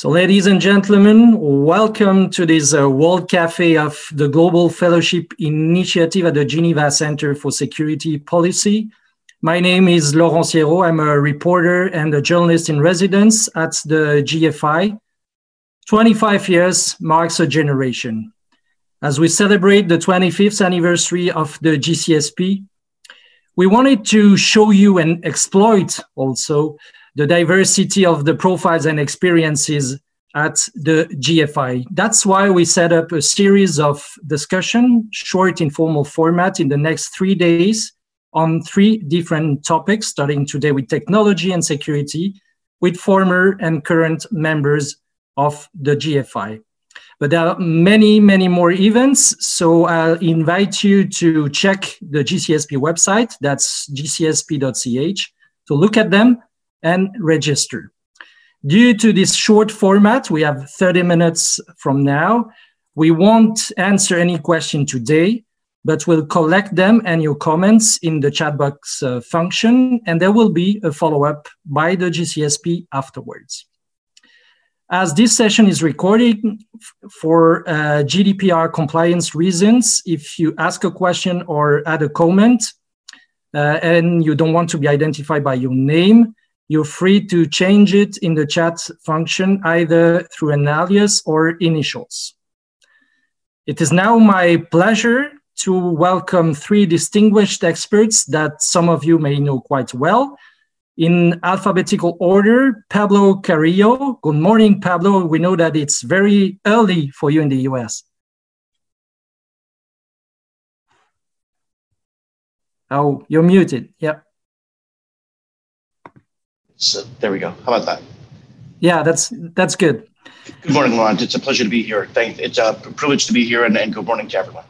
So, ladies and gentlemen, welcome to this uh, World Cafe of the Global Fellowship Initiative at the Geneva Center for Security Policy. My name is Laurent Sierro. I'm a reporter and a journalist in residence at the GFI. 25 years marks a generation. As we celebrate the 25th anniversary of the GCSP, we wanted to show you and exploit also the diversity of the profiles and experiences at the GFI. That's why we set up a series of discussion, short informal format in the next three days on three different topics, starting today with technology and security, with former and current members of the GFI. But there are many, many more events. So I'll invite you to check the GCSP website. That's gcsp.ch to look at them and register. Due to this short format, we have 30 minutes from now. We won't answer any question today, but we'll collect them and your comments in the chat box uh, function, and there will be a follow-up by the GCSP afterwards. As this session is recorded for uh, GDPR compliance reasons, if you ask a question or add a comment, uh, and you don't want to be identified by your name, you're free to change it in the chat function either through an alias or initials. It is now my pleasure to welcome three distinguished experts that some of you may know quite well. In alphabetical order, Pablo Carrillo. Good morning, Pablo. We know that it's very early for you in the US. Oh, you're muted. Yeah. So there we go. How about that? Yeah, that's that's good. Good morning, Laurent. It's a pleasure to be here. Thank. It's a privilege to be here, and, and good morning to everyone.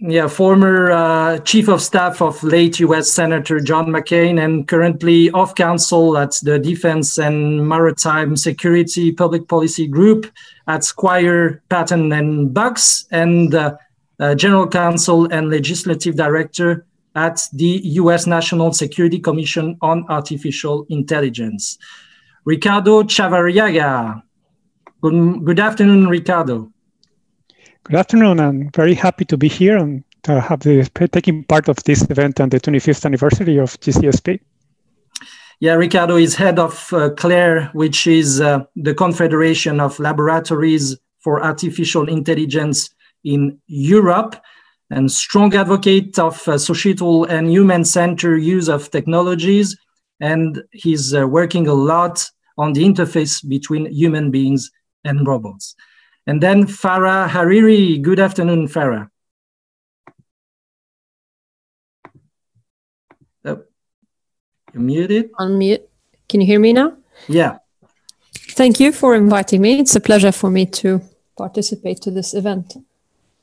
Yeah, former uh, chief of staff of late U.S. Senator John McCain, and currently off counsel at the Defense and Maritime Security Public Policy Group at Squire Patton and Boggs, and uh, uh, general counsel and legislative director at the US National Security Commission on Artificial Intelligence. Ricardo Chavarriaga. Good, good afternoon, Ricardo. Good afternoon. I'm very happy to be here and to have the, taking part of this event on the 25th anniversary of GCSP. Yeah, Ricardo is head of uh, CLAIRE, which is uh, the Confederation of Laboratories for Artificial Intelligence in Europe and strong advocate of uh, societal and human-centered use of technologies. And he's uh, working a lot on the interface between human beings and robots. And then Farah Hariri. Good afternoon, Farah. Oh, you're muted. Unmute. Can you hear me now? Yeah. Thank you for inviting me. It's a pleasure for me to participate to this event.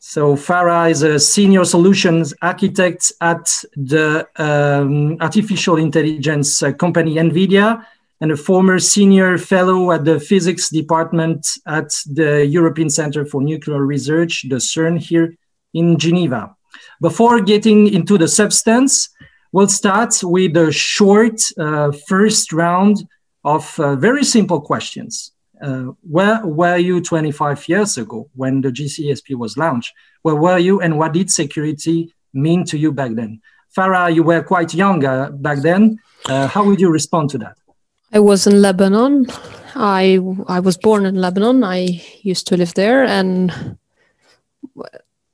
So Farah is a senior solutions architect at the um, artificial intelligence uh, company NVIDIA and a former senior fellow at the physics department at the European Center for Nuclear Research, the CERN here in Geneva. Before getting into the substance, we'll start with a short uh, first round of uh, very simple questions. Uh, where were you 25 years ago when the GCSP was launched? Where were you and what did security mean to you back then? Farah, you were quite young uh, back then. Uh, how would you respond to that? I was in Lebanon. I I was born in Lebanon. I used to live there, and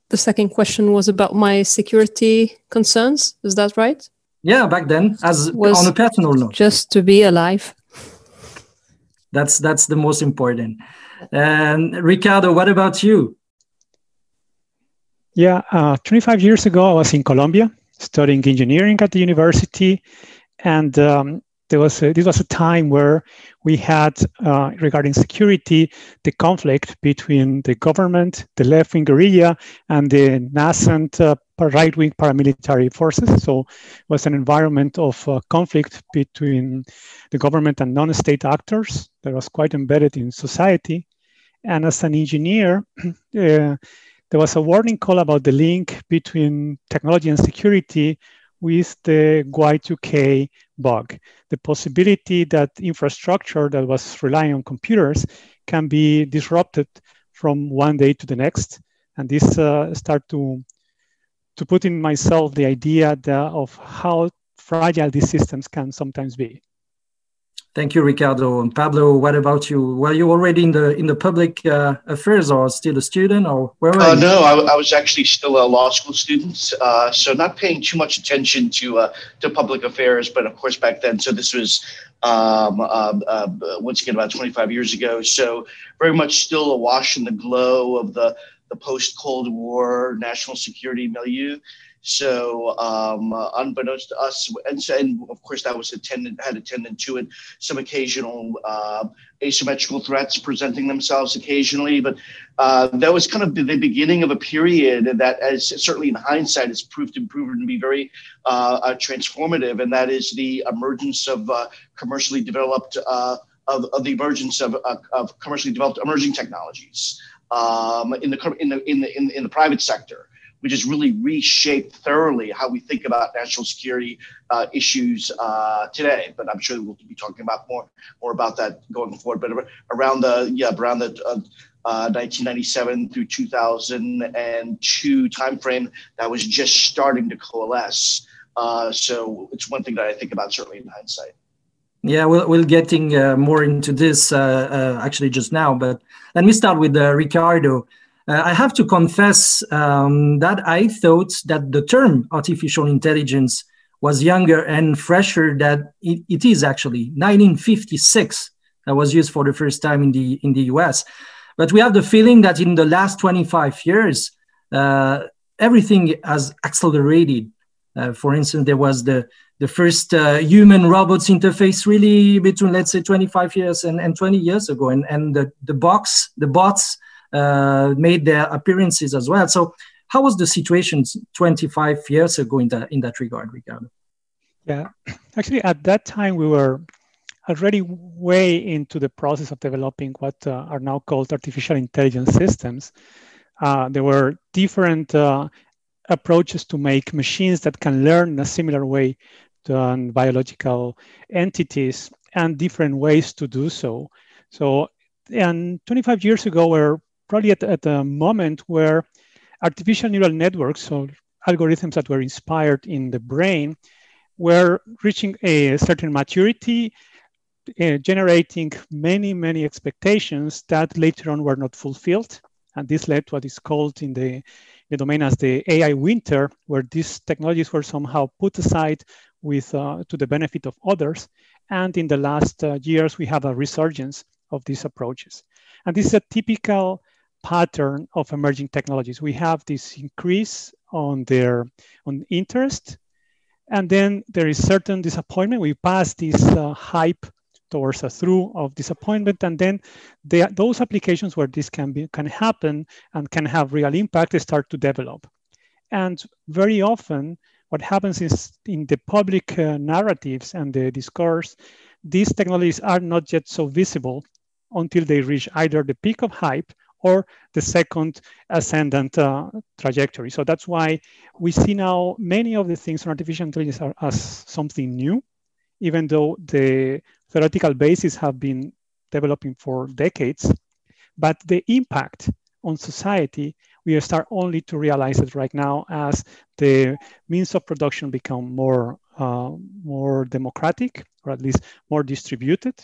the second question was about my security concerns. Is that right? Yeah, back then, as on a personal note, just to be alive. That's that's the most important. And Ricardo, what about you? Yeah, uh, 25 years ago, I was in Colombia studying engineering at the university, and um, there was a, this was a time where we had uh, regarding security the conflict between the government, the left-wing guerrilla, and the nascent uh, right-wing paramilitary forces. So it was an environment of uh, conflict between the government and non-state actors that was quite embedded in society. And as an engineer, uh, there was a warning call about the link between technology and security with the Y2K bug, the possibility that infrastructure that was relying on computers can be disrupted from one day to the next. And this uh, start to to put in myself the idea that, of how fragile these systems can sometimes be. Thank you, Ricardo. And Pablo, what about you? Were you already in the in the public uh, affairs, or still a student, or where were uh, you? No, I, I, was actually still a law school student, uh, so not paying too much attention to uh, to public affairs. But of course, back then, so this was um, um uh, once again about 25 years ago. So very much still awash in the glow of the the post Cold War national security milieu. So, um, uh, unbeknownst to us, and, and of course, that was attendant had attendant to it. Some occasional uh, asymmetrical threats presenting themselves occasionally, but uh, that was kind of the beginning of a period that, as certainly in hindsight, has proved to proven to be very uh, uh, transformative, and that is the emergence of uh, commercially developed. Of, of, the emergence of, of commercially developed emerging technologies um, in the in the in the in the private sector which has really reshaped thoroughly how we think about national security uh, issues uh, today. But I'm sure we'll be talking about more more about that going forward. But around the yeah around the uh, 1997 uh, through 2002 timeframe, that was just starting to coalesce. Uh, so it's one thing that I think about certainly in hindsight. Yeah, we'll, we'll getting uh, more into this actually just now, but let me start with Ricardo. Uh, I have to confess um, that I thought that the term artificial intelligence was younger and fresher than it, it is actually. 1956 that was used for the first time in the in the US, but we have the feeling that in the last 25 years, uh, everything has accelerated. Uh, for instance, there was the the first uh, human robots interface really between let's say 25 years and, and 20 years ago and, and the, the box the bots made their appearances as well. So, how was the situation 25 years ago in that in that regard, Ricardo? Yeah, actually, at that time we were already way into the process of developing what uh, are now called artificial intelligence systems. Uh, there were different uh, approaches to make machines that can learn in a similar way to biological entities and different ways to do so. So, and 25 years ago, we're probably at, at a moment where artificial neural networks, so algorithms that were inspired in the brain, were reaching a certain maturity, uh, generating many, many expectations that later on were not fulfilled. And this led to what is called in the, the domain as the AI winter, where these technologies were somehow put aside with uh, to the benefit of others. And in the last uh, years, we have a resurgence of these approaches. And this is a typical pattern of emerging technologies. We have this increase on their on interest, and then there is certain disappointment. We pass this uh, hype towards a trough of disappointment, and then the, those applications where this can be can happen and can have real impact they start to develop. And very often, what happens is in the public uh, narratives and the discourse, these technologies are not yet so visible until they reach either the peak of hype or the second ascendant uh, trajectory. So that's why we see now many of the things on artificial intelligence are, as something new, even though the theoretical bases have been developing for decades. But the impact on society, we start only to realize it right now as the means of production become more, uh, more democratic, or at least more distributed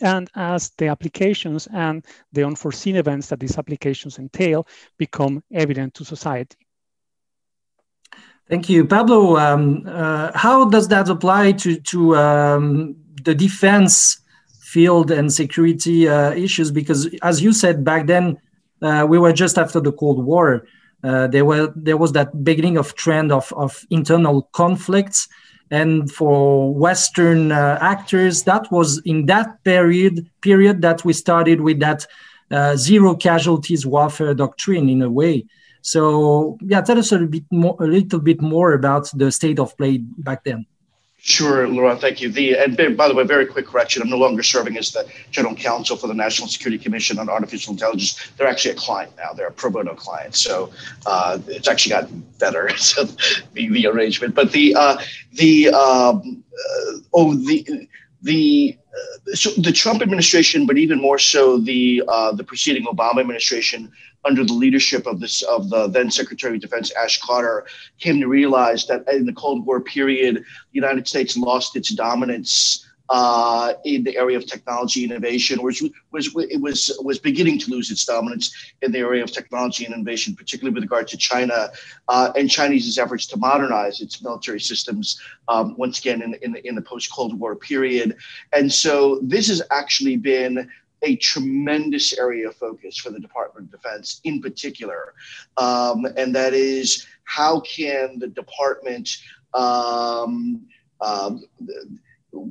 and as the applications and the unforeseen events that these applications entail become evident to society. Thank you, Pablo. Um, uh, how does that apply to, to um, the defense field and security uh, issues? Because, as you said back then, uh, we were just after the Cold War. Uh, there were there was that beginning of trend of, of internal conflicts and for western uh, actors that was in that period period that we started with that uh, zero casualties warfare doctrine in a way. So yeah tell us a little bit more a little bit more about the state of play back then Sure, Laurent, thank you. The and by the way, very quick correction. I'm no longer serving as the general counsel for the National Security Commission on Artificial Intelligence. They're actually a client now. They're a pro bono client, so uh, it's actually gotten better. So the, the arrangement, but the uh, the um, uh, oh the the uh, so the Trump administration, but even more so the uh, the preceding Obama administration, under the leadership of this of the then Secretary of Defense Ash Carter, came to realize that in the Cold War period, the United States lost its dominance uh, in the area of technology innovation, which was it was was beginning to lose its dominance in the area of technology and innovation, particularly with regard to China uh, and Chinese's efforts to modernize its military systems um, once again in, in in the post Cold War period. And so this has actually been a tremendous area of focus for the Department of Defense in particular, um, and that is how can the department um, um,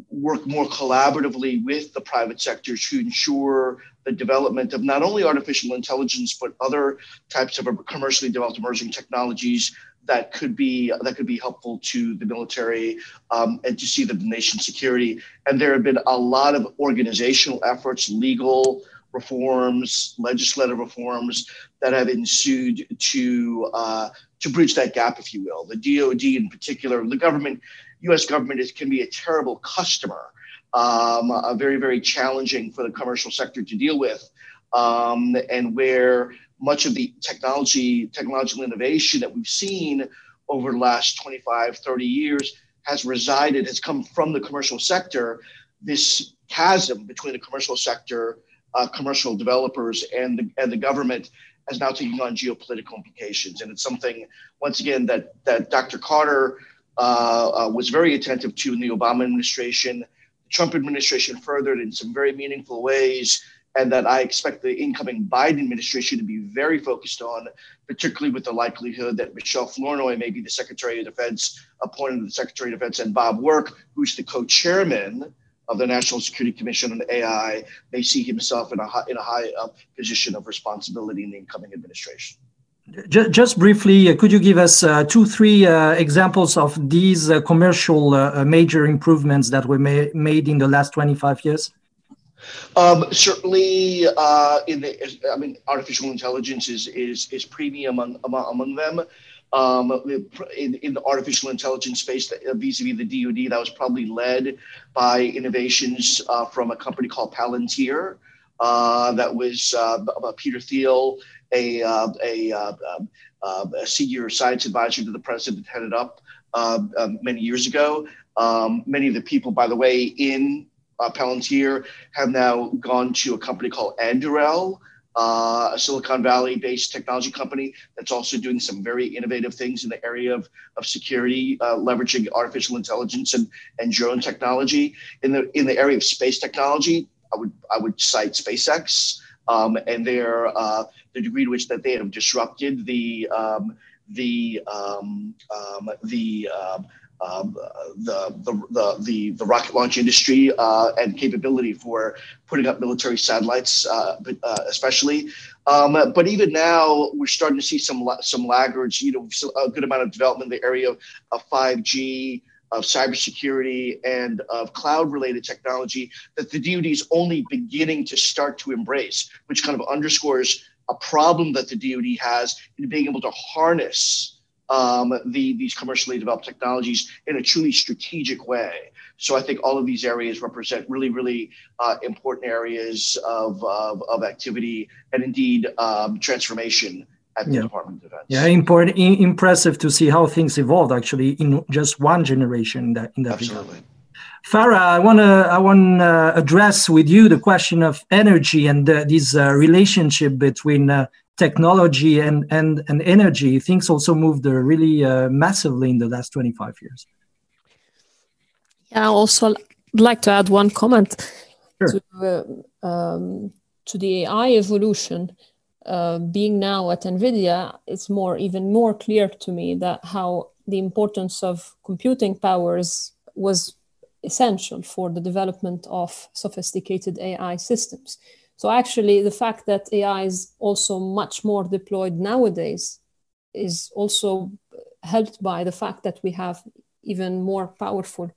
work more collaboratively with the private sector to ensure the development of not only artificial intelligence but other types of commercially developed emerging technologies that could be that could be helpful to the military um, and to see the nation's security. And there have been a lot of organizational efforts, legal reforms, legislative reforms that have ensued to uh, to bridge that gap, if you will. The DoD, in particular, the government U.S. government is, can be a terrible customer, um, a very, very challenging for the commercial sector to deal with, um, and where much of the technology, technological innovation that we've seen over the last 25, 30 years has resided, has come from the commercial sector. This chasm between the commercial sector, uh, commercial developers, and the, and the government is now taking on geopolitical implications. And it's something, once again, that, that Dr. Carter uh, uh, was very attentive to in the Obama administration. The Trump administration furthered in some very meaningful ways, and that I expect the incoming Biden administration to be very focused on, particularly with the likelihood that Michelle Flournoy may be the Secretary of Defense, appointed to the Secretary of Defense, and Bob Work, who's the co-chairman of the National Security Commission on AI, may see himself in a high, in a high uh, position of responsibility in the incoming administration. Just briefly, uh, could you give us uh, two, three uh, examples of these uh, commercial uh, major improvements that were ma made in the last 25 years? Um, certainly, uh, in the, I mean, artificial intelligence is is is premium among among, among them. Um, in, in the artificial intelligence space, vis-a-vis the DoD, that was probably led by innovations from a company called Palantir. that was Peter Thiel a, uh, a, uh, uh, a, senior science advisor to the president headed up many years ago. Um, many of the people, by the way, in Palantir have now gone to a company called Anduril. Uh, a Silicon Valley based technology company that's also doing some very innovative things in the area of, of security, uh, leveraging artificial intelligence and, and drone technology. In the, in the area of space technology, I would, I would cite SpaceX um, and their uh, the degree to which that they have disrupted the um, the um, um the um, um, the, the, the, the, the rocket launch industry uh, and capability for putting up military satellites, uh, uh, especially. Um, but even now, we're starting to see some some laggards. You know, a good amount of development in the area of, of 5G, of cybersecurity and of cloud related technology that the DoD is only beginning to start to embrace, which kind of underscores a problem that the DoD has in being able to harness um, the, these commercially developed technologies in a truly strategic way. So I think all of these areas represent really, really uh, important areas of, of, of, activity and indeed um, transformation at the yeah. Department of Defense. Yeah, important, impressive to see how things evolved actually in just one generation in that in that Absolutely. regard. Farah, I want to I want to address with you the question of energy and uh, this uh, relationship between uh, technology and, and and energy. Things also moved uh, really uh, massively in the last 25 years. Yeah, I also like to add one comment sure. to, uh, um, to the AI evolution. Uh, being now at NVIDIA, it's more even more clear to me that how the importance of computing powers was essential for the development of sophisticated AI systems. So actually, the fact that AI is also much more deployed nowadays is also helped by the fact that we have even more powerful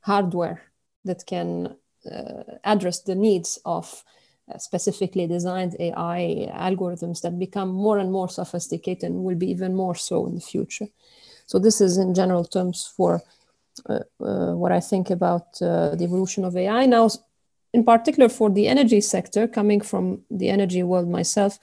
hardware that can uh, address the needs of specifically designed AI algorithms that become more and more sophisticated and will be even more so in the future. So this is in general terms for uh, uh, what I think about uh, the evolution of AI. Now, in particular for the energy sector, coming from the energy world myself,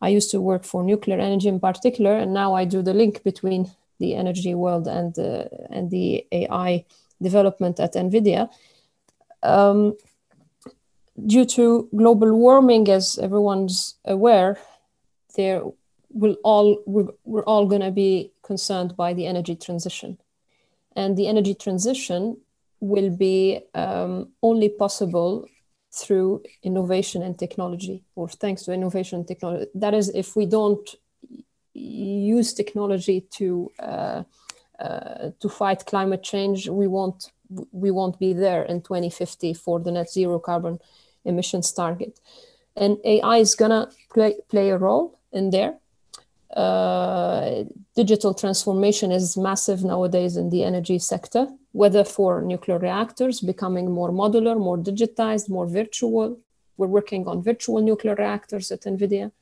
I used to work for nuclear energy in particular, and now I do the link between the energy world and uh, and the AI development at NVIDIA. Um, due to global warming, as everyone's aware, there will all we're, all going to be concerned by the energy transition, and the energy transition will be um, only possible through innovation and technology, or thanks to innovation and technology. That is, if we don't use technology to uh, uh, to fight climate change, we won't we won't be there in 2050 for the net zero carbon emissions target. And AI is gonna play play a role in there. Uh, digital transformation is massive nowadays in the energy sector, whether for nuclear reactors becoming more modular, more digitized, more virtual. We're working on virtual nuclear reactors at NVIDIA.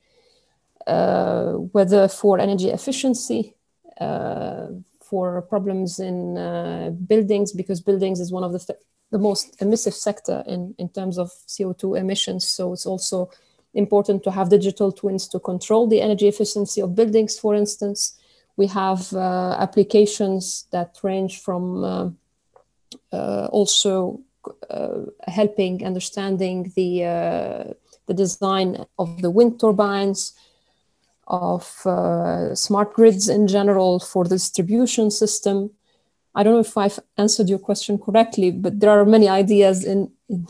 Uh, whether for energy efficiency, uh, for problems in uh, buildings, because buildings is one of the, th- the most emissive sector in, in terms of CO2 emissions. So it's also important to have digital twins to control the energy efficiency of buildings, for instance. We have uh, applications that range from uh, uh, also helping understanding the, the design of the wind turbines, of uh, smart grids in general for the distribution system. I don't know if I've answered your question correctly, but there are many ideas in, in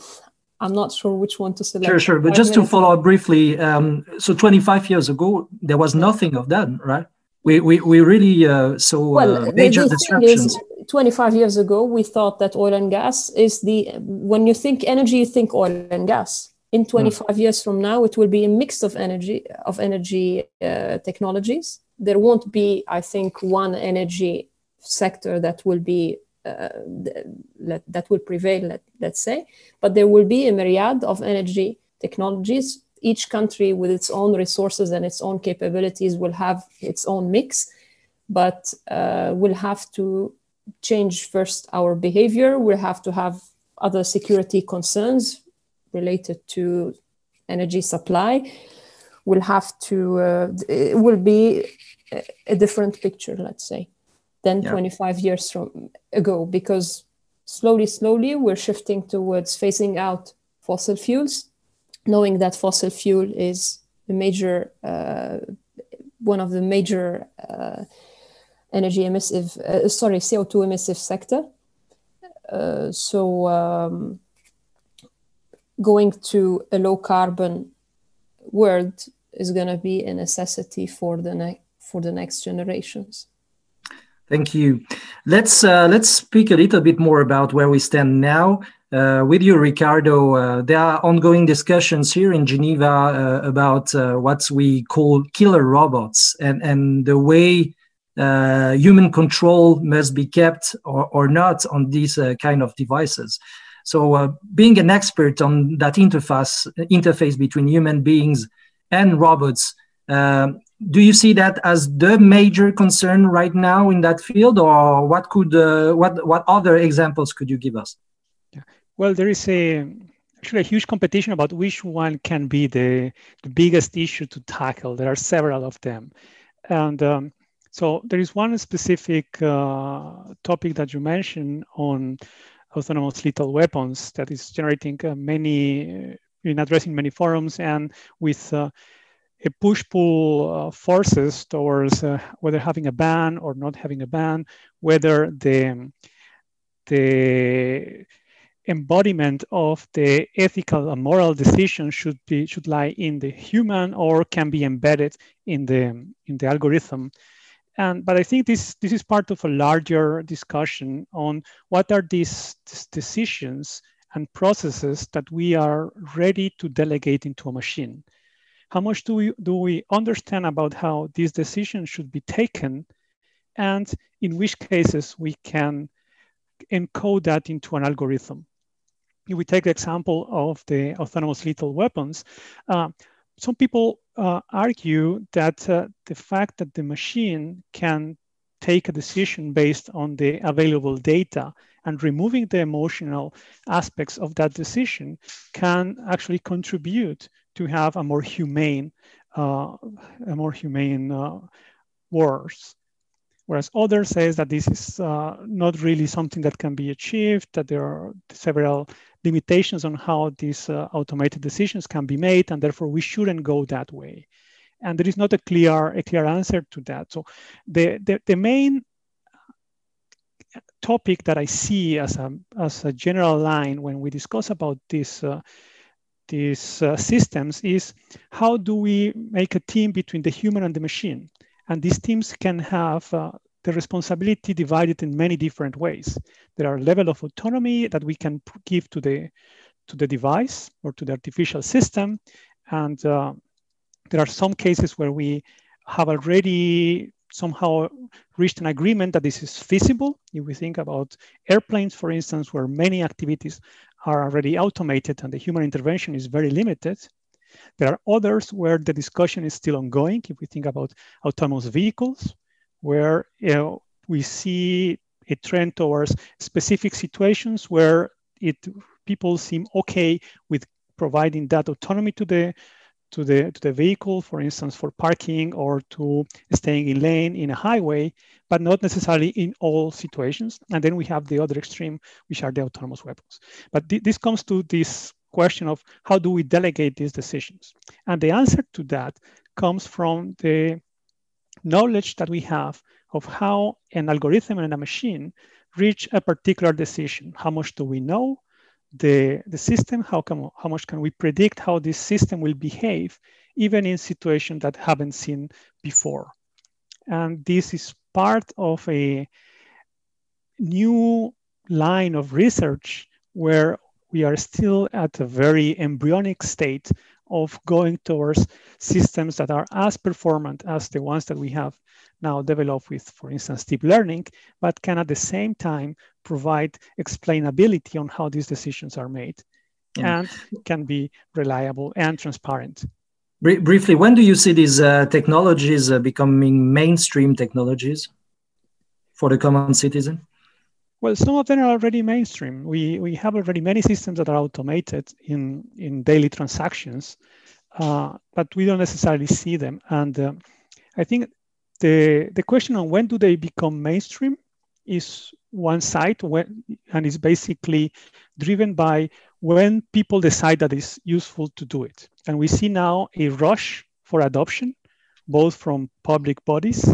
I'm not sure which one to select. Sure, sure. But just to follow up briefly, um, so 25 years ago, there was nothing of that, right? We, we, we really uh, saw well, uh, major disruptions. 25 years ago, we thought that oil and gas is the, when you think energy, you think oil and gas in hmm. 25 mm. years from now it will be a mix of energy of energy uh, technologies there won't be i think one energy sector that will be uh, that, that will prevail let, let's say. But there will be a myriad of energy technologies. Each country with its own resources and its own capabilities will have its own mix but uh, we'll have to change first our behavior. We'll have to have other security concerns related to energy supply. Will have to uh, it will be a different picture let's say than yeah. 25 years from ago because slowly slowly we're shifting towards phasing out fossil fuels knowing that fossil fuel is a major uh, one of the major uh, energy emissive uh, sorry co2 emissive sector uh, so um, going to a low carbon world is going to be a necessity for the ne- for the next generations. Thank you. Let's uh, let's speak a little bit more about where we stand now. Uh, with you, Ricardo, uh, there are ongoing discussions here in Geneva uh, about uh, what we call killer robots and, and the way uh, human control must be kept or, or not on these kind of devices. So being an expert on that interface interface between human beings and robots, do you see that as the major concern right now in that field, or what could uh, what what other examples could you give us? Well, there is a actually a huge competition about which one can be the, the biggest issue to tackle. There are several of them, and um, so there is one specific uh, topic that you mentioned on autonomous lethal weapons that is generating uh, many, uh, in addressing many forums and with a push-pull uh, forces towards uh, whether having a ban or not having a ban, whether the the embodiment of the ethical and moral decision should be should lie in the human or can be embedded in the in the algorithm. And, but I think this, this is part of a larger discussion on what are these, these decisions and processes that we are ready to delegate into a machine. How much do we, do we understand about how these decisions should be taken and in which cases we can encode that into an algorithm? If we take the example of the autonomous lethal weapons, uh, some people uh, argue that uh, the fact that the machine can take a decision based on the available data and removing the emotional aspects of that decision can actually contribute to have a more humane, uh, a more humane uh, wars. Whereas others says that this is uh, not really something that can be achieved, that there are several limitations on how these uh, automated decisions can be made, and therefore we shouldn't go that way. And there is not a clear, a clear answer to that. So the, the, the main topic that I see as a, as a general line when we discuss about this uh, these uh, systems is how do we make a team between the human and the machine? And these teams can have uh, the responsibility divided in many different ways. There are level of autonomy that we can give to the to the device or to the artificial system, and uh, there are some cases where we have already somehow reached an agreement that this is feasible. If we think about airplanes, for instance, where many activities are already automated and the human intervention is very limited. There are others where the discussion is still ongoing. If we think about autonomous vehicles, where you know, we see a trend towards specific situations where it people seem okay with providing that autonomy to the to the to the vehicle, for instance, for parking or to staying in lane in a highway, but not necessarily in all situations. And then we have the other extreme, which are the autonomous weapons. But th this comes to this question of how do we delegate these decisions? And the answer to that comes from the knowledge that we have of how an algorithm and a machine reach a particular decision. How much do we know? The, the system, how, can, how much can we predict how this system will behave, even in situations that haven't seen before. And this is part of a new line of research where we are still at a very embryonic state of going towards systems that are as performant as the ones that we have now developed with, for instance, deep learning, but can at the same time provide explainability on how these decisions are made mm. and can be reliable and transparent. Briefly, when do you see these uh, technologies uh, becoming mainstream technologies for the common citizen? Well, some of them are already mainstream. We, we have already many systems that are automated in, in daily transactions, uh, but we don't necessarily see them. And uh, I think the, the question on when do they become mainstream is one side when, and is basically driven by when people decide that it's useful to do it. And we see now a rush for adoption, both from public bodies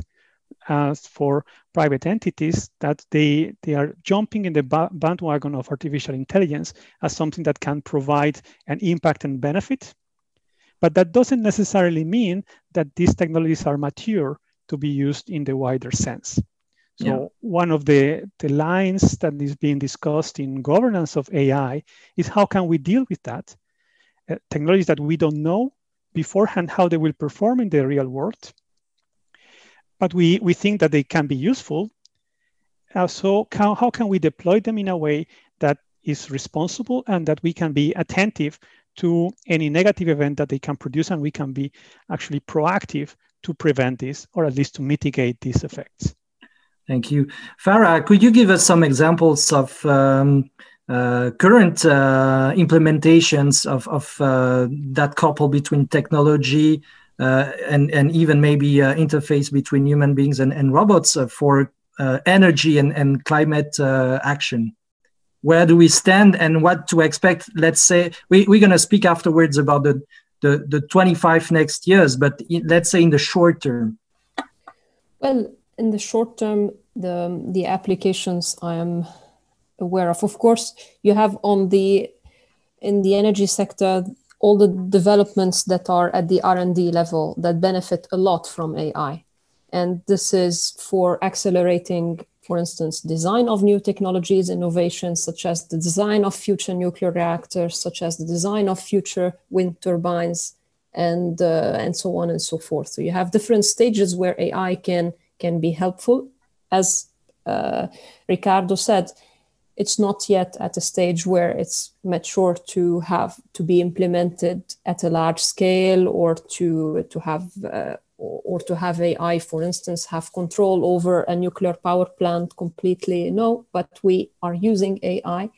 as for private entities, that they, they are jumping in the bandwagon of artificial intelligence as something that can provide an impact and benefit. But that doesn't necessarily mean that these technologies are mature to be used in the wider sense. So yeah. one of the, the lines that is being discussed in governance of AI is how can we deal with that? Uh, technologies that we don't know beforehand how they will perform in the real world, but we, we think that they can be useful. Uh, so how, how can we deploy them in a way that is responsible and that we can be attentive to any negative event that they can produce and we can be actually proactive to prevent this or at least to mitigate these effects. Thank you. Farah, could you give us some examples of um, uh, current uh, implementations of, of uh, that couple between technology uh, and, and even maybe uh, interface between human beings and, and robots uh, for energy and, and climate action? Where do we stand and what to expect? Let's say we, we're going to speak afterwards about the, the, the 25 next years, but in, let's say in the short term. Well, in the short term, the the applications I am aware of. Of course, you have on the in the energy sector all the developments that are at the R&D level that benefit a lot from AI. And this is for accelerating, for instance, design of new technologies, innovations such as the design of future nuclear reactors, such as the design of future wind turbines, and uh, and so on and so forth. So you have different stages where AI can can be helpful. As uh, Ricardo said, it's not yet at a stage where it's mature to have to be implemented at a large scale or to to have uh, or, to have AI, for instance, have control over a nuclear power plant completely. No, but we are using AI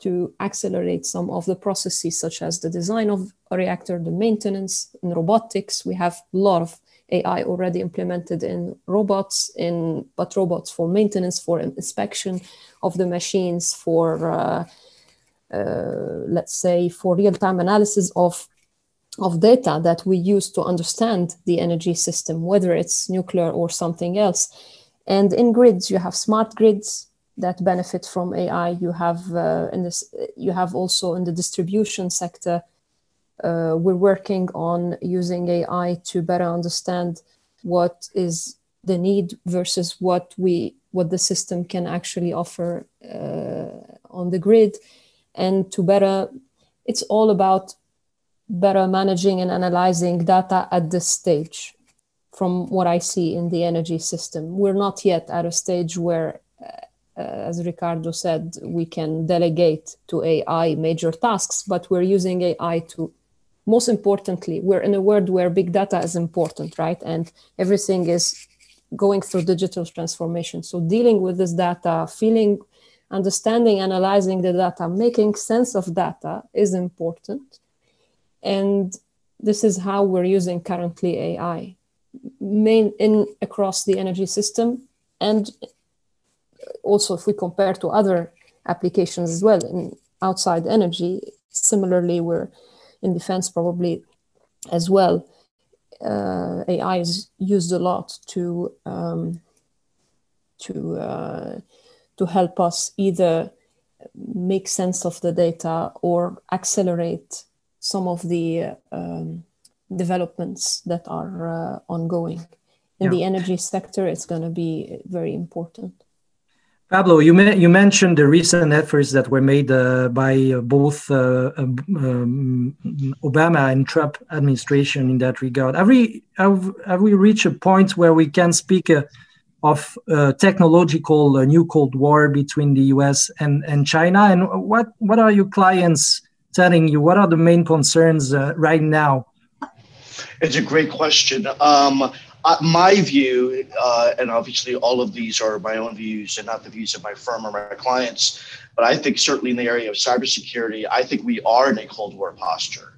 to accelerate some of the processes, such as the design of a reactor, the maintenance, in robotics. We have a lot of AI already implemented in robots, in but robots for maintenance, for inspection of the machines, for uh, uh, let's say for real-time analysis of of data that we use to understand the energy system, whether it's nuclear or something else. And in grids, you have smart grids that benefit from AI. You have uh, in this, you have also in the distribution sector. Uh, we're working on using AI to better understand what is the need versus what we what the system can actually offer uh, on the grid, and to better. It's all about better managing and analyzing data at this stage from what I see in the energy system. We're not yet at a stage where, uh, as Ricardo said, we can delegate to AI major tasks, but we're using AI to, most importantly, we're in a world where big data is important, right? And everything is going through digital transformation. So dealing with this data, feeling, understanding, analyzing the data, making sense of data is important and this is how we're using currently AI, main in across the energy system, and also if we compare to other applications as well in outside energy. Similarly, we're in defense probably as well. Uh, AI is used a lot to um, to uh, to help us either make sense of the data or accelerate some of the um, developments that are uh, ongoing. In yeah. the energy sector, it's going to be very important. Pablo, you, you mentioned the recent efforts that were made uh, by uh, both uh, um, um, Obama and Trump administration in that regard. Have we, have, have we reached a point where we can speak uh, of uh, technological new Cold War between the US and, and China? And what, what are your clients telling you? What are the main concerns uh, right now? It's a great question. Um, uh, my view, uh, and obviously all of these are my own views and not the views of my firm or my clients, but I think certainly in the area of cybersecurity, I think we are in a Cold War posture.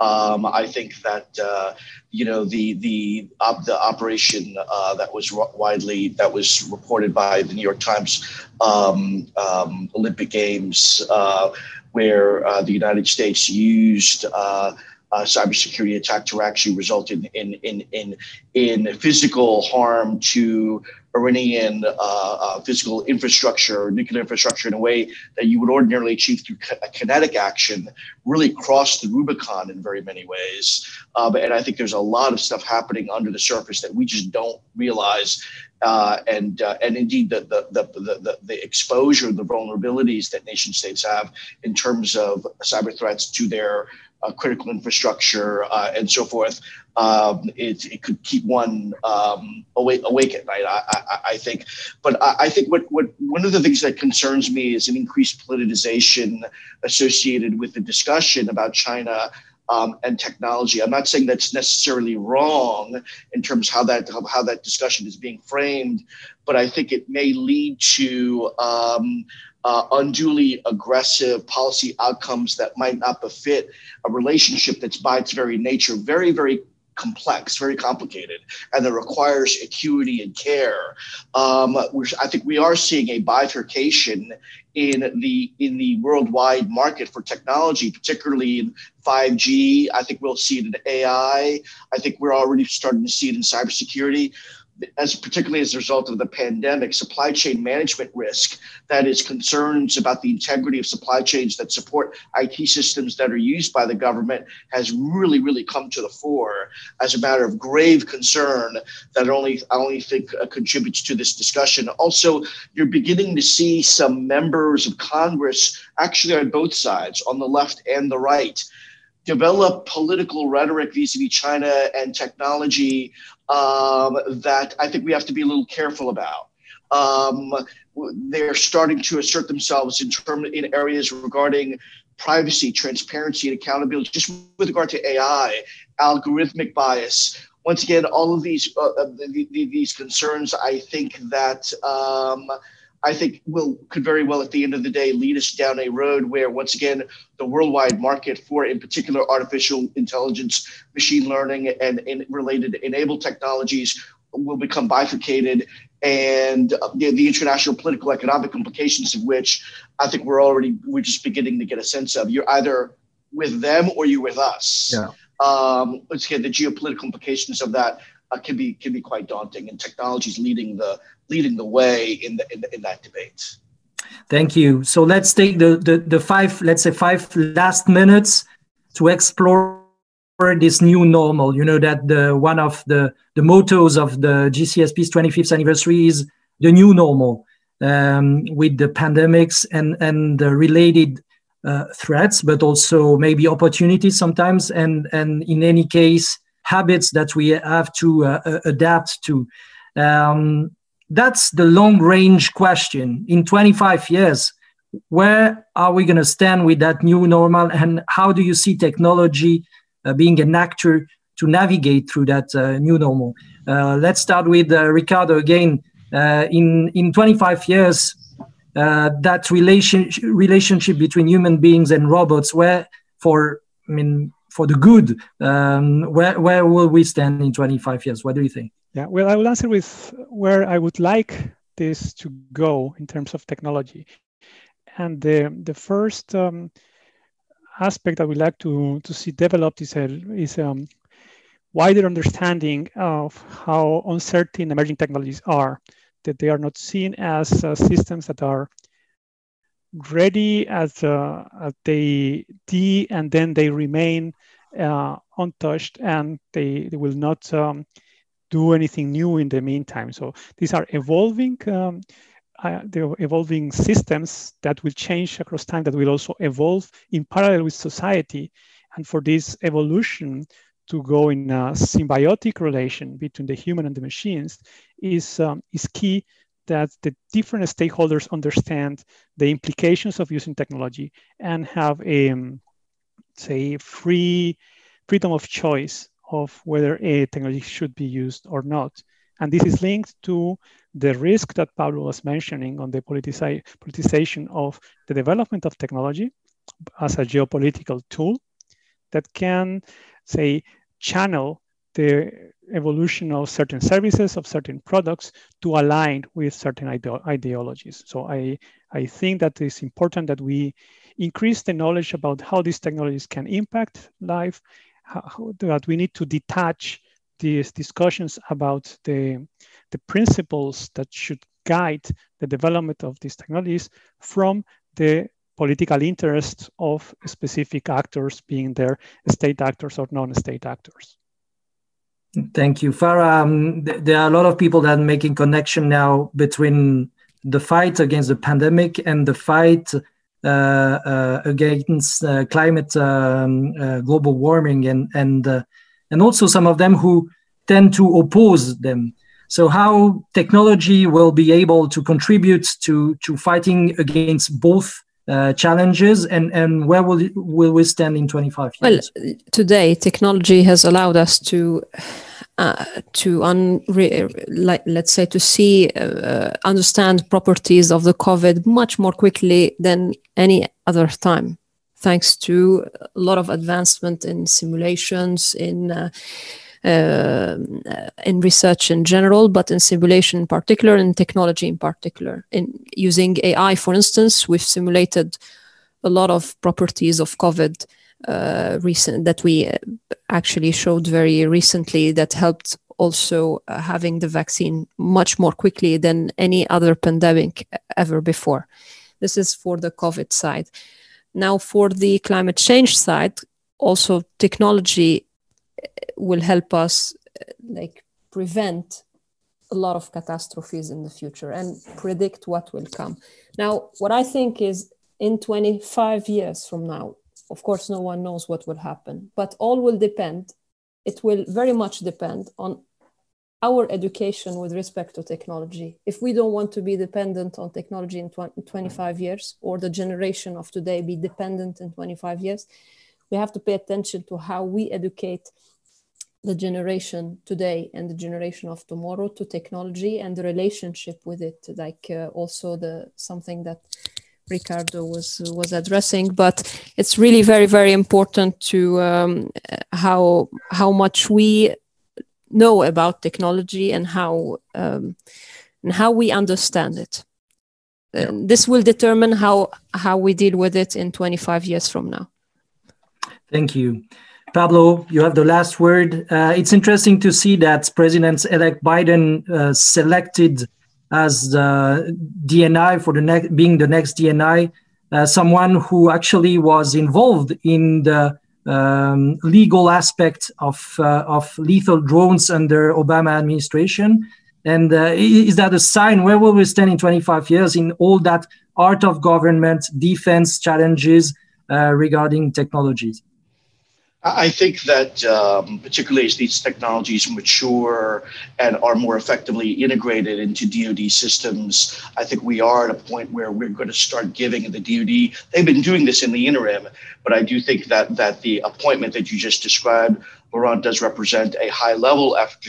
Um, I think that uh, you know the the op- the operation uh, that was widely that was reported by the New York Times um, um, Olympic Games uh, where uh, the United States used uh, cybersecurity attack to actually result in in in in, in physical harm to Iranian uh, uh, physical infrastructure, nuclear infrastructure, in a way that you would ordinarily achieve through a kinetic action, really crossed the Rubicon in very many ways. Um, and I think there's a lot of stuff happening under the surface that we just don't realize uh, and uh, and indeed the the, the the the exposure, the vulnerabilities that nation states have in terms of cyber threats to their critical infrastructure uh, and so forth, um, it, it could keep one um, awake, awake at night. I, I, I think, but I, I, think what, what one of the things that concerns me is an increased politicization associated with the discussion about China um, and technology. I'm not saying that's necessarily wrong in terms of how that how that discussion is being framed, but I think it may lead to um, uh, unduly aggressive policy outcomes that might not befit a relationship that's by its very nature very very complex, very complicated, and that requires acuity and care. Um, I think we are seeing a bifurcation in the in the worldwide market for technology, particularly in 5G. I think we'll see it in AI. I think we're already starting to see it in cybersecurity as particularly as a result of the pandemic, supply chain management risk, that is concerns about the integrity of supply chains that support IT systems that are used by the government, has really, really come to the fore as a matter of grave concern that only I only think uh, contributes to this discussion. Also, you're beginning to see some members of Congress, actually on both sides, on the left and the right, develop political rhetoric vis-a-vis China and technology um, that I think we have to be a little careful about. Um, they're starting to assert themselves in term in areas regarding privacy, transparency, and accountability. Just with regard to AI, algorithmic bias, once again, all of these uh, uh the, the, these concerns, I think that um, I think will could very well at the end of the day lead us down a road where once again the worldwide market for in particular artificial intelligence, machine learning, and, and related enabled technologies will become bifurcated and uh, the, the, international political economic implications of which I think we're already we're just beginning to get a sense of. You're either with them or you're with us. Yeah. Um, let's get the geopolitical implications of that uh, can be can be quite daunting, and technology is leading the leading the way in the, in, the, in that debate. Thank you. So let's take the, the the five let's say five last minutes to explore this new normal. You know that the one of the the mottos of the GCSP's 25th anniversary is the new normal um, with the pandemics and and the related uh, threats, but also maybe opportunities sometimes, and and in any case habits that we have to uh, uh, adapt to. Um, that's the long range question. In 25 years, where are we going to stand with that new normal, and how do you see technology uh, being an actor to navigate through that uh, new normal? Uh, let's start with uh, Ricardo again. in in 25 years, that relation relationship between human beings and robots, where for I mean for the good. Um, where where will we stand in 25 years? What do you think? Yeah, well, I will answer with where I would like this to go in terms of technology. And the the first um, aspect that we like to to see developed is a is um, wider understanding of how uncertain emerging technologies are. That they are not seen as uh, systems that are ready as, uh, as they D and then they remain uh, untouched and they, they will not um, do anything new in the meantime. So these are evolving, um, uh, the evolving systems that will change across time, that will also evolve in parallel with society. And for this evolution to go in a symbiotic relation between the human and the machines is, um, is key that the different stakeholders understand the implications of using technology and have a um, say free freedom of choice of whether a technology should be used or not. And this is linked to the risk that Pablo was mentioning on the politici- politicization of the development of technology as a geopolitical tool that can, say, channel the evolution of certain services, of certain products to align with certain ide- ideologies. So I, I think that it's important that we increase the knowledge about how these technologies can impact life, how, that we need to detach these discussions about the, the principles that should guide the development of these technologies from the political interests of specific actors, being their state actors or non-state actors. Thank you, Farah. Um, th- there are a lot of people that are making connection now between the fight against the pandemic and the fight uh, uh, against uh, climate, um, uh, global warming, and and uh, and also some of them who tend to oppose them. So, how technology will be able to contribute to to fighting against both uh, challenges and, and where will, will we stand in 25 years? Well, today technology has allowed us to uh, to unre- like let's say to see uh, understand properties of the covid much more quickly than any other time thanks to a lot of advancement in simulations in uh, in research in general, but in simulation in particular, and technology in particular. In using AI, for instance, we've simulated a lot of properties of COVID uh, recent that we uh, actually showed very recently that helped also uh, having the vaccine much more quickly than any other pandemic ever before. This is for the COVID side. Now, for the climate change side, also technology will help us uh, like prevent a lot of catastrophes in the future and predict what will come. Now, what I think is in 25 years from now, of course, no one knows what will happen, but all will depend. It will very much depend on our education with respect to technology. If we don't want to be dependent on technology in 20, 25 years, or the generation of today be dependent in 25 years, we have to pay attention to how we educate the generation today and the generation of tomorrow to technology and the relationship with it like uh, also the something that ricardo was was addressing. But it's really very very important to um, how how much we know about technology and how um, and how we understand it. Yeah. this will determine how how we deal with it in 25 years from now. Thank you Pablo, you have the last word. Uh, it's interesting to see that President-elect Biden uh, selected as the DNI for the next, being the next DNI, uh, someone who actually was involved in the um, legal aspect of uh, of lethal drones under Obama administration. And uh, is that a sign? Where will we stand in 25 years in all that art of government, defense challenges uh, regarding technologies? I think that um, particularly as these technologies mature and are more effectively integrated into DoD systems, I think we are at a point where we're going to start giving the DoD. They've been doing this in the interim, but I do think that that the appointment that you just described, Laurent, does represent a high level effort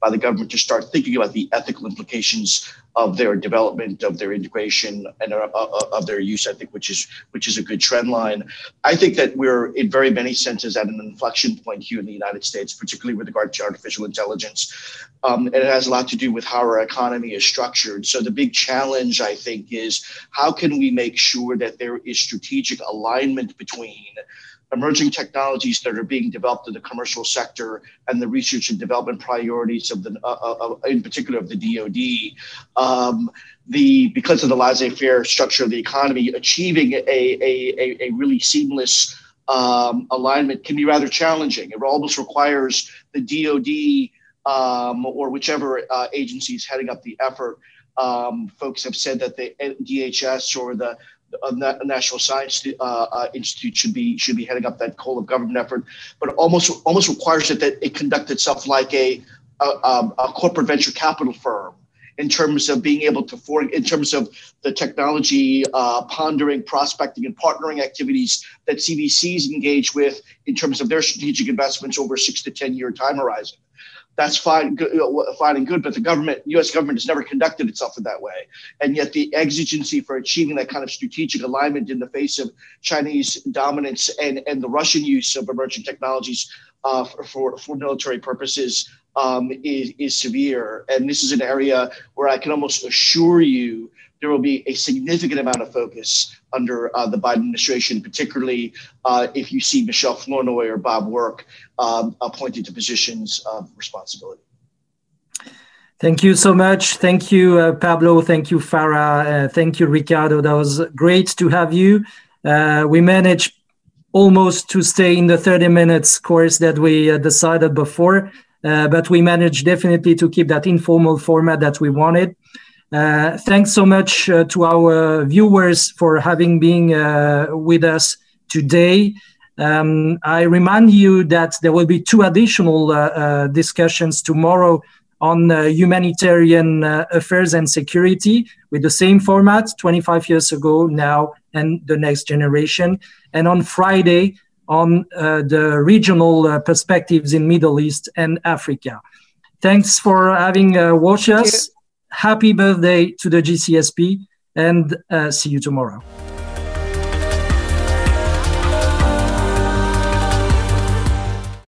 by the government to start thinking about the ethical implications of their development, of their integration, and uh, uh, of their use. I think, which is which is a good trend line. I think that we're in very many senses at an inflection point here in the United States, particularly with regard to artificial intelligence, um, and it has a lot to do with how our economy is structured. So the big challenge, I think, is how can we make sure that there is strategic alignment between emerging technologies that are being developed in the commercial sector and the research and development priorities of the, uh, uh, in particular of the DoD, um, the because of the laissez-faire structure of the economy, achieving a a, a, really seamless um, alignment can be rather challenging. It almost requires the DoD um, or whichever uh, agency is heading up the effort. Um, folks have said that the DHS or the a National Science uh, uh, Institute should be should be heading up that whole of government effort, but almost almost requires it that it conduct itself like a a, um, a corporate venture capital firm in terms of being able to for in terms of the technology uh, pondering, prospecting, and partnering activities that CVCs engage with in terms of their strategic investments over six to ten year time horizon that's fine, good, fine and good. But the government, U.S. government, has never conducted itself in that way, and yet the exigency for achieving that kind of strategic alignment in the face of Chinese dominance and and the Russian use of emerging technologies uh, for, for, for military purposes um, is is severe. And this is an area where I can almost assure you there will be a significant amount of focus under uh, the Biden administration, particularly uh, if you see Michelle Flournoy or Bob Work um, appointed to positions of responsibility. Thank you so much. Thank you, uh, Pablo. Thank you, Farah. Uh, thank you, Ricardo. That was great to have you. Uh, we managed almost to stay in the 30 minutes course that we uh, decided before, but we managed definitely to keep that informal format that we wanted. Uh, thanks so much uh, to our viewers for having been uh, with us today. Um, I remind you that there will be two additional uh, uh, discussions tomorrow on uh, humanitarian affairs and security with the same format 25 years ago, now, and the next generation. And on Friday, on the regional perspectives in Middle East and Africa. Thanks for having watched us happy birthday to the GCSP and uh, see you tomorrow.